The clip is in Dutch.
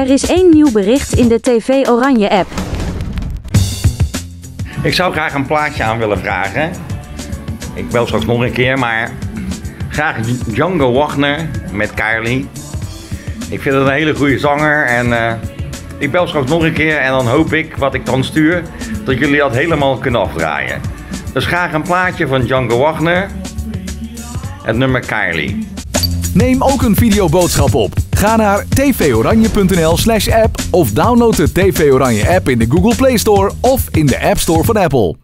Er is één nieuw bericht in de TV Oranje app. Ik zou graag een plaatje aan willen vragen. Ik bel straks nog een keer, maar graag Django Wagner met Kylie. Ik vind het een hele goede zanger en eh, ik bel straks nog een keer en dan hoop ik, wat ik dan stuur, dat jullie dat helemaal kunnen afdraaien. Dus graag een plaatje van Django Wagner, het nummer Kylie. Neem ook een videoboodschap op. Ga naar tvoranje.nl slash app of download de TV Oranje app in de Google Play Store of in de App Store van Apple.